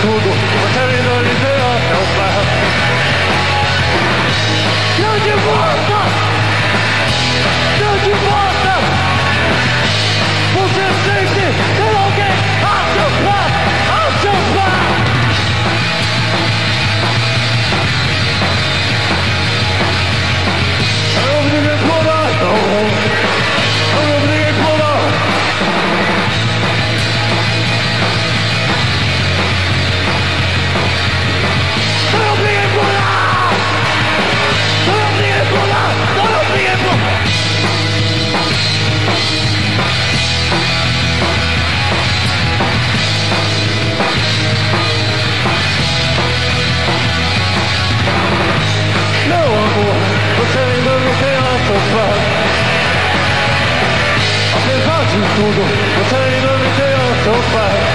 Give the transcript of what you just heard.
tudo, 2-2. Ocenili dobiti, evo se opa.